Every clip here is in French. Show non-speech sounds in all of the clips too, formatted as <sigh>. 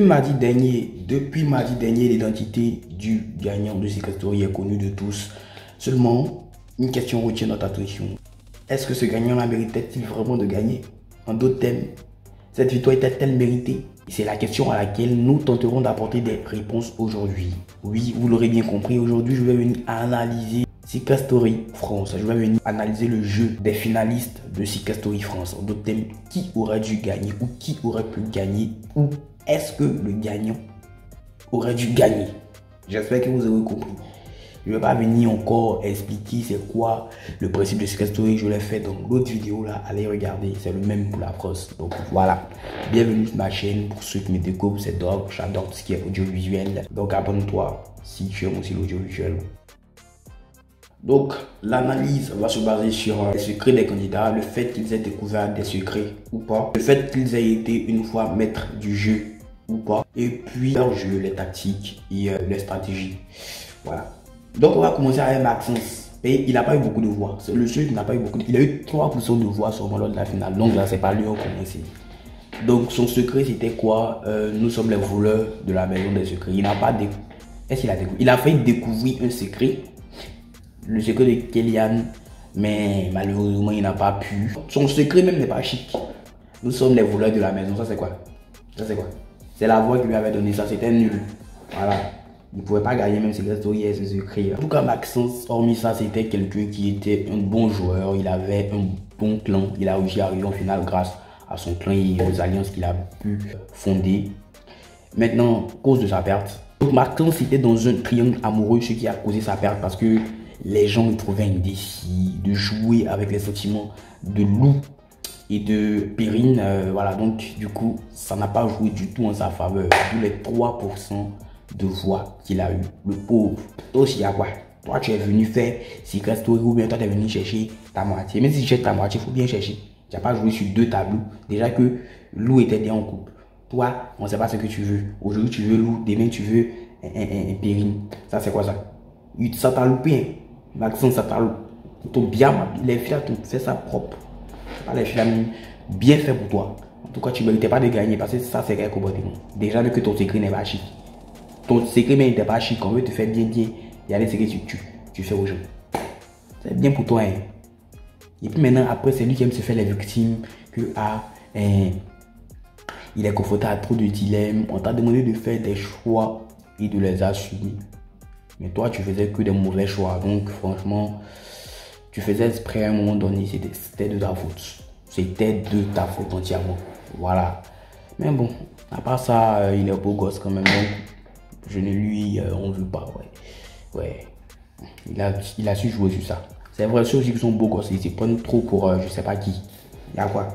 Mardi dernier, depuis mardi dernier, l'identité du gagnant de Story est connue de tous. Seulement, une question retient notre attention. Est-ce que ce gagnant-là méritait-il vraiment de gagner? En d'autres thèmes, cette victoire était-elle méritée? C'est la question à laquelle nous tenterons d'apporter des réponses aujourd'hui. Oui, vous l'aurez bien compris, aujourd'hui je vais venir analyser Sika France. Je vais venir analyser le jeu des finalistes de Sika France. En d'autres thèmes, qui aurait dû gagner ou qui aurait pu gagner ou est-ce que le gagnant aurait dû gagner? J'espère que vous avez compris. Je ne vais pas venir encore expliquer c'est quoi le principe de Secret Story. Je l'ai fait dans l'autre vidéo là. Allez regarder. C'est le même pour la France. Donc voilà. Bienvenue sur ma chaîne. Pour ceux qui me découvrent, c'est Dog. J'adore ce qui est audiovisuel. Donc abonne-toi si tu aimes aussi l'audiovisuel. Donc, l'analyse va se baser sur les secrets des candidats, le fait qu'ils aient découvert des secrets ou pas, le fait qu'ils aient été une fois maîtres du jeu ou pas, et puis leur jeu, les tactiques et euh, les stratégies. Voilà. Donc, on va commencer avec Maxence. Et il n'a pas eu beaucoup de voix. Le seul qui n'a pas eu beaucoup de... Il a eu 3% de voix sur lors de la finale. Donc là, c'est pas lui qu'on commence. Donc, son secret, c'était quoi? Euh, Nous sommes les voleurs de la maison des secrets. Il n'a pas... Dé... Est-ce qu'il a découvert Il a fait découvrir un secret? Le secret de Kellyanne, mais malheureusement, il n'a pas pu. Son secret même n'est pas chic. Nous sommes les voleurs de la maison. Ça, c'est quoi? Ça, c'est quoi? C'est la voix qui lui avait donné ça. C'était nul. Voilà. Il ne pouvait pas gagner même si story et ce secret. En tout cas, Maxence, hormis ça, c'était quelqu'un qui était un bon joueur. Il avait un bon clan. Il a réussi à arriver en finale grâce à son clan et aux alliances qu'il a pu fonder. Maintenant, cause de sa perte. Donc, Maxence était dans un triangle amoureux, ce qui a causé sa perte parce que les gens trouvaient un défi de jouer avec les sentiments de loup et de Périne. Euh, voilà, donc du coup, ça n'a pas joué du tout en sa faveur. Tous les 3% de voix qu'il a eu. Le pauvre. Toi aussi, quoi Toi, tu es venu faire Secret Story ou bien toi, tu es venu chercher ta moitié. Même si tu cherches ta moitié, il faut bien chercher. Tu n'as pas joué sur deux tableaux. Déjà que loup était bien en couple. Toi, on ne sait pas ce que tu veux. Aujourd'hui, tu veux loup. Demain, tu veux un, un, Périne. Ça, c'est quoi ça? Ça t'a loupé. Maxence, ça parle bien. Les filles ont fait ça propre. Pas les filles bien fait pour toi. En tout cas, tu ne méritais pas de gagner parce que ça, c'est quelque comportement. Déjà, que ton secret n'est pas chic. Ton secret n'était pas chic. On veut te faire bien, bien. Il y a des secrets que tu, tu fais aux gens. C'est bien pour toi. Hein. Et puis maintenant, après, c'est lui qui aime se faire les victimes. Que, ah, hein, il est confronté à trop de dilemmes. On t'a demandé de faire des choix et de les assumer. Mais toi, tu faisais que des mauvais choix. Donc, franchement, tu faisais exprès à un moment donné, c'était de ta faute. C'était de ta faute entièrement. Voilà. Mais bon, à part ça, euh, il est beau gosse quand même. Donc, je ne lui euh, on veut pas. Ouais. Ouais. Il a, il a su jouer sur ça. C'est vrai, ceux qui sont beaux gosses, ils se prennent trop pour euh, je sais pas qui. Il y a quoi?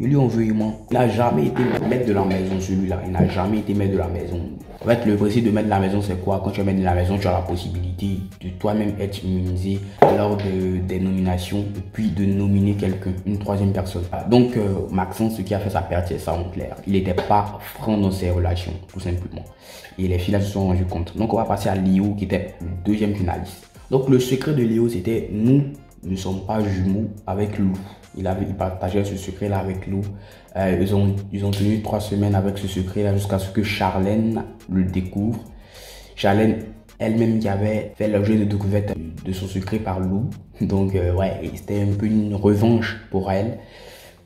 Il lui, on veut, il n'a jamais été maître de la maison, celui-là. Il n'a jamais été maître de la maison. En fait, le principe de mettre de la maison, c'est quoi? Quand tu es maître de la maison, tu as la possibilité de toi-même être immunisé lors de, des nominations, puis de nominer quelqu'un, une troisième personne. Donc, euh, Maxence, ce qui a fait sa perte, c'est ça en clair. Il n'était pas franc dans ses relations, tout simplement. Et les filles se sont rendues compte. Donc, on va passer à Léo, qui était le deuxième finaliste. Donc, le secret de Léo, c'était nous ne sommes pas jumeaux avec Lou. Il, avait, il partageait ce secret-là avec Lou. Euh, ils, ont, ils ont tenu trois semaines avec ce secret-là jusqu'à ce que Charlène le découvre. Charlène elle-même qui avait fait l'objet de découverte de son secret par Lou. Donc, euh, ouais, c'était un peu une revanche pour elle.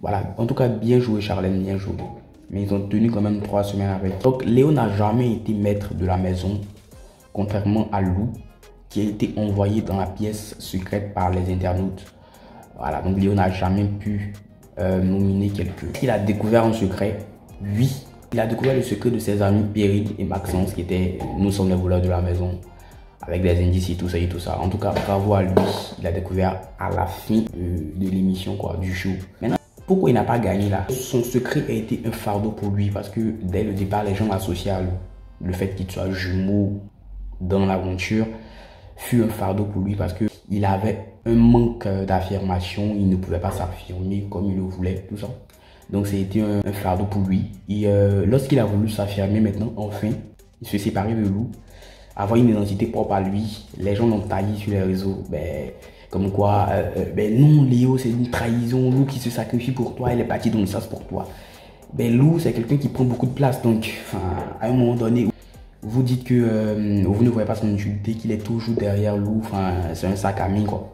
Voilà, en tout cas, bien joué Charlène, bien joué. Mais ils ont tenu quand même trois semaines avec. Donc, Léo n'a jamais été maître de la maison, contrairement à Lou qui a été envoyé dans la pièce secrète par les internautes. Voilà, donc Léo n'a jamais pu euh, nominer quelqu'un. Il a découvert un secret, oui. Il a découvert le secret de ses amis Péril et Maxence, qui étaient Nous sommes les voleurs de la maison, avec des indices et tout ça et tout ça. En tout cas, bravo à lui. Il a découvert à la fin de, de l'émission, quoi, du show. Maintenant, pourquoi il n'a pas gagné là? Son secret a été un fardeau pour lui parce que dès le départ, les gens l'associaient à lui. Le fait qu'il soit jumeau dans l'aventure, fut un fardeau pour lui parce qu'il avait un manque d'affirmation, il ne pouvait pas s'affirmer comme il le voulait, tout ça. Donc c'était un, un, fardeau pour lui. Et euh, lorsqu'il a voulu s'affirmer maintenant, enfin, il se séparait de Lou, avoir une identité propre à lui, les gens l'ont taillé sur les réseaux. Ben, comme quoi, euh, euh, ben non, Léo, c'est une trahison. Lou qui se sacrifie pour toi, elle est partie dans le sens pour toi. ben Lou, c'est quelqu'un qui prend beaucoup de place. Donc, à un moment donné, vous dites que euh, vous ne voyez pas son utilité, qu'il est toujours derrière Lou. Enfin, c'est un sac à main, quoi.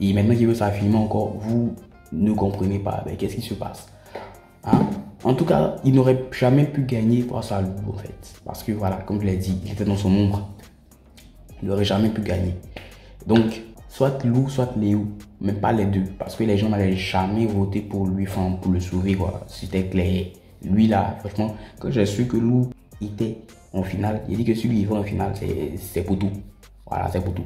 Et maintenant qu'il veut s'affirmer encore, vous ne comprenez pas. Ben, qu'est-ce qui se passe? Hein? En tout cas, il n'aurait jamais pu gagner grâce à Lou, en fait. Parce que, voilà, comme je l'ai dit, il était dans son ombre. Il n'aurait jamais pu gagner. Donc, soit Lou, soit Léo, mais pas les deux, parce que les gens n'avaient jamais voté pour lui, enfin, pour le sauver, quoi. C'était clair. Lui, là, franchement, quand j'ai su que Lou était en finale, il dit que celui qui va en finale, c'est pour tout. Voilà, c'est pour tout.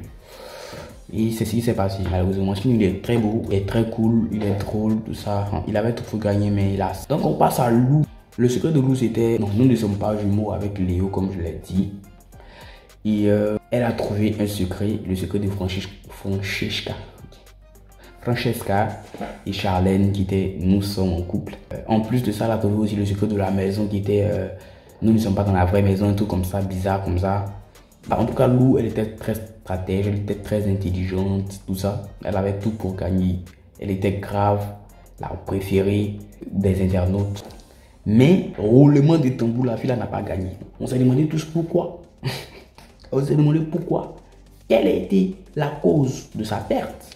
Et c'est ce qui s'est passé, malheureusement. Il est très beau, il est très cool, il est drôle, tout ça. il avait tout pour gagner, mais hélas. Donc, on passe à Lou. Le secret de Lou, c'était. Nous ne sommes pas jumeaux avec Léo, comme je l'ai dit. Et euh, elle a trouvé un secret, le secret de Francesca. Francesca et Charlène qui étaient nous sommes en couple. Euh, en plus de ça, elle a trouvé aussi le secret de la maison qui était euh, nous ne sommes pas dans la vraie maison, un truc comme ça, bizarre comme ça. Bah, en tout cas, Lou, elle était très stratège, elle était très intelligente, tout ça. Elle avait tout pour gagner. Elle était grave, la préférée des internautes. Mais, roulement de tambour, la fille n'a pas gagné. On s'est demandé tous pourquoi. <laughs> On s'est demandé pourquoi. Quelle a été la cause de sa perte?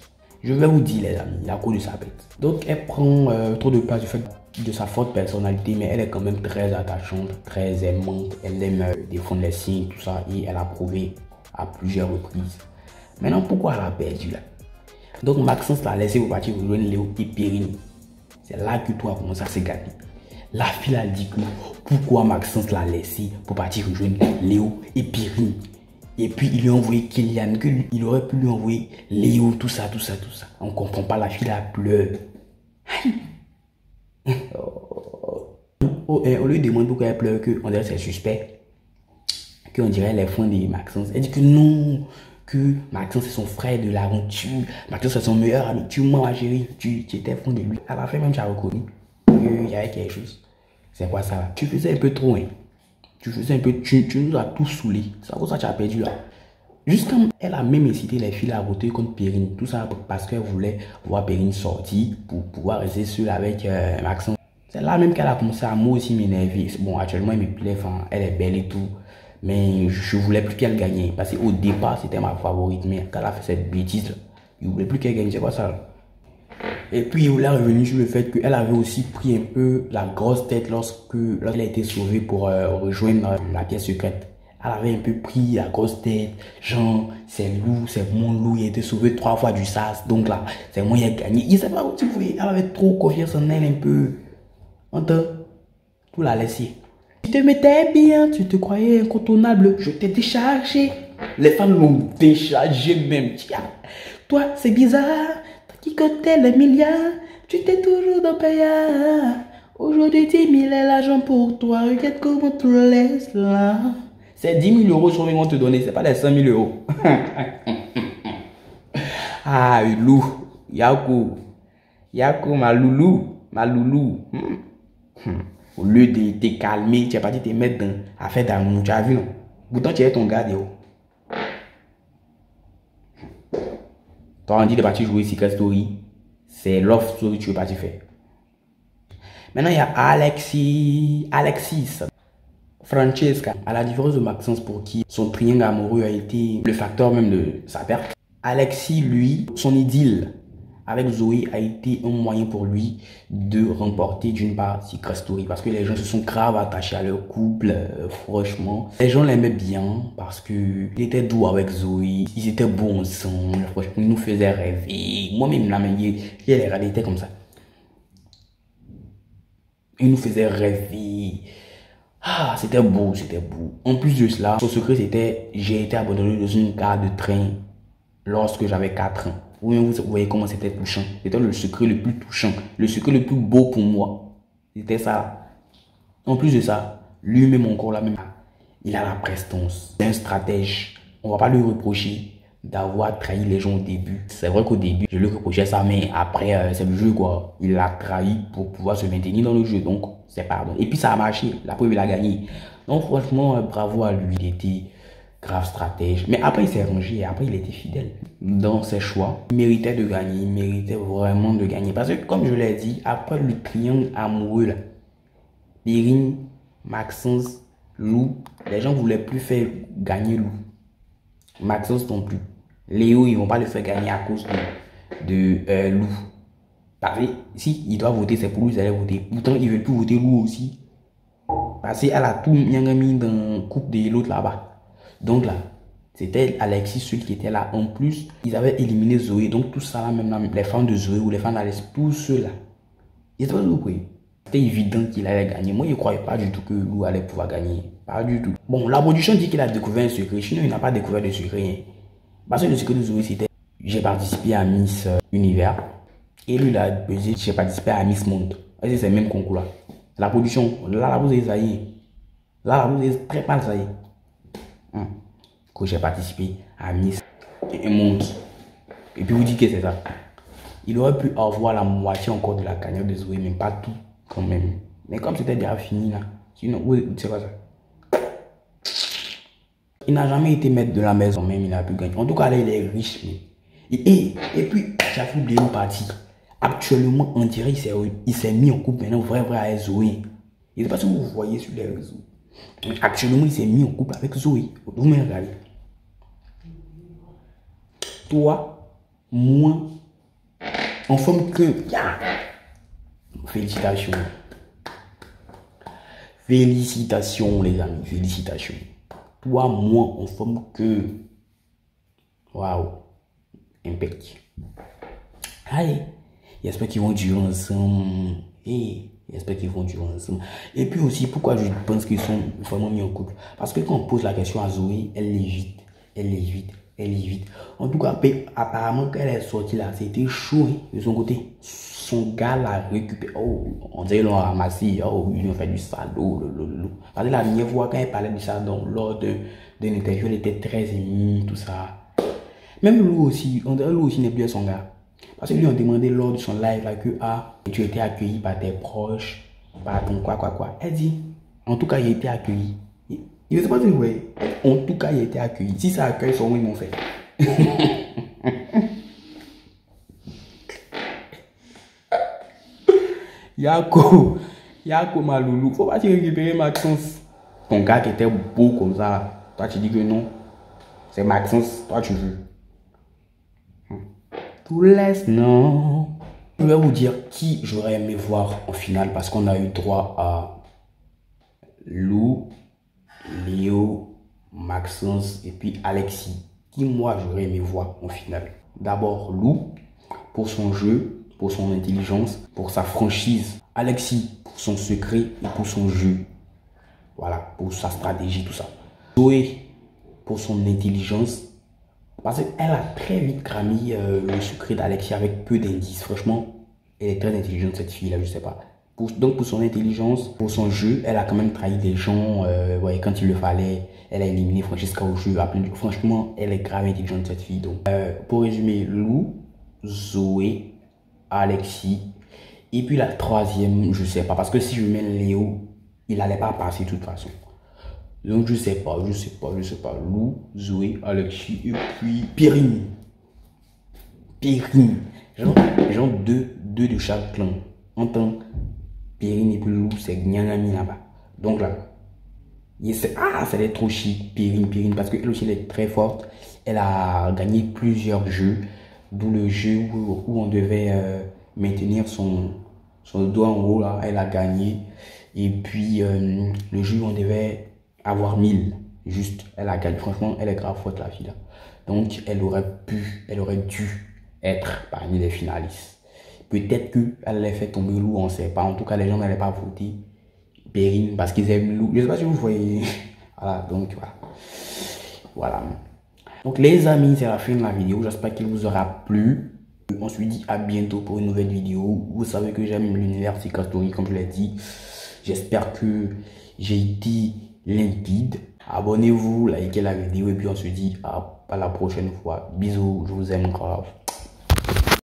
Je vais vous dire, les amis, la cause de sa perte. Donc, elle prend euh, trop de place du fait de sa forte personnalité, mais elle est quand même très attachante, très aimante. Elle aime euh, défendre les signes, tout ça, et elle a prouvé à plusieurs reprises. Maintenant, pourquoi elle a perdu là? Donc, Maxence l'a laissé pour partir rejoindre Léo et Périne. C'est là que tout a commencé à se. La fille a dit que pourquoi Maxence l'a laissé pour partir rejoindre Léo et Périne. Et puis il lui a envoyé Kylian, qu'il aurait pu lui envoyer Léo, tout ça, tout ça, tout ça. On comprend pas, la fille a pleuré. Oh, on lui demande pourquoi elle pleure, qu'on dirait c'est suspect. Qu'on dirait les fonds de Maxence. Elle dit que non, que Maxence c'est son frère de l'aventure. Maxence c'est son meilleur ami. Tu mens, ma chérie, tu, étais fond de lui. À la fin, même, tu as reconnu qu'il y avait quelque chose. C'est quoi ça? Tu faisais un peu trop, hein. Tu faisais un peu, tu, nous as tous saoulés. C'est pour ça que tu as perdu là. Jusqu'à elle a même incité les filles à voter contre Perrine. Tout ça parce qu'elle voulait voir Perrine sortir pour pouvoir rester seule avec euh, Maxence. C'est là même qu'elle a commencé à moi aussi m'énerver. Bon, actuellement, elle me plaît, elle est belle et tout. Mais je voulais plus qu'elle gagne. Parce qu'au départ, c'était ma favorite. Mais quand elle a fait cette bêtise, là, il voulait plus qu'elle gagne. C'est quoi ça? Et puis, il est revenu sur le fait qu'elle avait aussi pris un peu la grosse tête lorsque, lorsqu'elle a été sauvée pour euh, rejoindre la pièce secrète. Elle avait un peu pris la grosse tête. Genre, c'est loup, c'est mon loup. Il été sauvé trois fois du sas. Donc là, c'est moi qui ai gagné. Il sait pas où tu voulais. Elle avait trop confiance en elle un peu. Entends Tout la laisser. Tu te mettais bien, tu te croyais incontournable. Je t'ai déchargé. Les femmes l'ont déchargé même. Tiens, toi, c'est bizarre qui comptait les milliards, tu t'es toujours dans payard. Aujourd'hui, 10 000 est l'argent pour toi. Regarde comment tu le laisses là. C'est 10 000 euros sur vont te donner, c'est pas les 5 000 euros. <laughs> ah, loup, Yakou, Yakou, ma loulou, ma loulou. Hmm. Au lieu de te calmer, tu es parti te mettre dans affaire d'amour, tu as vu non? Pourtant, tu es ton gars, Toi, on dit de partir jouer Secret Story. C'est Story que tu veux partir faire. Maintenant, il y a Alexis, Alexis, Francesca. À la différence de Maxence pour qui son triangle amoureux a été le facteur même de sa perte. Alexis, lui, son idylle avec Zoé a été un moyen pour lui de remporter d'une part Secret Story parce que les gens se sont grave attachés à leur couple, euh, franchement. Les gens l'aimaient bien parce que il était doux avec Zoé, ils étaient bons ensemble, franchement, ils nous faisaient rêver. Moi-même, la manière, il les réalités comme ça. Ils nous faisaient rêver. Ah, c'était beau, c'était beau. En plus de cela, son secret c'était j'ai été abandonné dans une gare de train lorsque j'avais 4 ans. Vous voyez comment c'était touchant. C'était le secret le plus touchant, le secret le plus beau pour moi. C'était ça. En plus de ça, lui-même encore la même. Il a la prestance. C'est stratège. On va pas lui reprocher d'avoir trahi les gens au début. C'est vrai qu'au début, je lui reprochais ça, mais après, euh, c'est le jeu, quoi. Il l'a trahi pour pouvoir se maintenir dans le jeu. Donc, c'est pardon. Et puis, ça a marché. La preuve, il a gagné. Donc, franchement, euh, bravo à lui. Il était grave stratège. Mais après, il s'est rangé après, il était fidèle dans ses choix. Il méritait de gagner, il méritait vraiment de gagner. Parce que, comme je l'ai dit, après le triangle amoureux, là, Maxence, Lou. Les gens voulaient plus faire gagner Lou. Maxence non plus. Léo, ils vont pas le faire gagner à cause de, de euh, Lou. Parce que si il doit voter, c'est pour lui, ils allaient voter. Pourtant, ils veulent plus voter Lou aussi. Parce qu'elle a tout mis dans le couple de l'autre là-bas. Donc là, c'était Alexis, celui qui était là. En plus, ils avaient éliminé Zoé. Donc tout ça là, même les fans de Zoé ou les fans d'Alexis, tous ceux-là. Ils étaient C'était évident qu'il allait gagner. Moi, je ne croyais pas du tout que Lou allait pouvoir gagner. Pas du tout. Bon, la production dit qu'il a découvert un secret. Sinon, il n'a pas découvert de secret. Hein. Parce que le secret Zoé, c'était j'ai participé à Miss euh, Univers. Et lui, il a dit j'ai participé à Miss Monde. C'est le même concours là. La production, là, la vous est. Là, la vous est très mal, est. Hum. Que j'ai participé à Miss Monde. Et puis vous dites que c'est ça. Il aurait pu avoir la moitié encore de la cagnotte de Zoé, mais pas tout quand même. Mais comme c'était déjà fini là. Sinon, c'est quoi ça? Il n'a jamais été maître de la maison, même il a pu gagner. En tout cas, là, il est riche. Et, et, puis, j'ai oublié une partie. Actuellement, on dirait qu'il s'est mis en couple maintenant, vrai, vrai, avec Zoé. Je ne sais pas si vous voyez sur les réseaux. Actuellement, il s'est mis en couple avec Zoé. Vous me regardez. Toi, moi, en forme que. Félicitations. Félicitations, les amis. Félicitations toi, moi, on forme que. Waouh! Impec. Allez, j'espère qu'ils vont durer ensemble. Et j'espère qu'ils vont durer ensemble. Et puis aussi, pourquoi je pense qu'ils sont vraiment mis en couple? Parce que quand on pose la question à Zoé, elle vite Elle vite Elle vite En tout cas, apparemment, quand elle est sortie là, c'était chaud hein, de son côté son gars l'a récupéré. Oh, on dirait l'ont ramassé. Oh, ils ont fait du salaud. Parce que la dernière fois, quand il parlait de ça, donc, lors d'une interview, il était très ému, tout ça. Même lui aussi, on dirait lui aussi n'est plus son gars. Parce que lui, on demandé lors de son live là, que ah, tu étais accueilli par tes proches, par ton quoi, quoi, quoi. Elle dit, en tout cas, il été accueilli. Il ne sait pas dire, ouais. En tout cas, il a été accueilli. Si ça accueille, son ils m'ont fait. <laughs> Yako, Yako ma loulou, faut pas te récupérer Maxence. Ton gars qui était beau comme ça, toi tu dis que non. C'est Maxence, toi tu veux. Tout laisse, non. Je vais vous dire qui j'aurais aimé voir en finale parce qu'on a eu droit à Lou, Léo, Maxence et puis Alexis. Qui moi j'aurais aimé voir en finale? D'abord Lou pour son jeu, pour son intelligence, pour sa franchise. Alexis pour son secret et pour son jeu. Voilà, pour sa stratégie, tout ça. Zoé pour son intelligence. Parce qu'elle a très vite cramé euh, le secret d'Alexis avec peu d'indices. Franchement, elle est très intelligente cette fille-là, je sais pas. donc pour son intelligence, pour son jeu, elle a quand même trahi des gens. Euh, quand il le fallait, elle a éliminé Francesca au jeu. Franchement, elle est grave intelligente cette fille. Donc, euh, pour résumer, Lou, Zoé, Alexis. Et puis la troisième, je sais pas. Parce que si je mets Léo, il n'allait pas passer de toute façon. Donc je sais pas, je sais pas, je sais pas. Lou, Zoé, Alexis et puis Périne. Périne. Genre, genre deux, deux de chaque clan. Entends Périne et puis Lou, c'est Gnyangami là-bas. Donc là, ah, ça trop chic, Périne, Périne, parce qu'elle aussi elle est très forte. Elle a gagné plusieurs jeux d'où le jeu où, on devait euh, maintenir son, son doigt en haut, là, elle a gagné. Et puis, euh, le jeu où on devait avoir 1000, juste, elle a gagné. Franchement, elle est grave forte, la fille, là. Donc, elle aurait pu, elle aurait dû être parmi les finalistes. Peut-être qu'elle allait faire tomber Lou, on ne sait pas. En tout cas, les gens n'allaient pas voter Perrine parce qu'ils aiment Lou. Je ne sais pas si vous voyez. <laughs> Voilà, donc voilà. Voilà. Donc les amis, c'est la fin de la vidéo. J'espère qu'il vous aura plu. On se dit à bientôt pour une nouvelle vidéo. Vous savez que j'aime l'univers Story comme je l'ai dit. J'espère que j'ai été limpide. Abonnez-vous, likez la vidéo et puis on se dit à, à la prochaine fois. Bisous, je vous aime grave.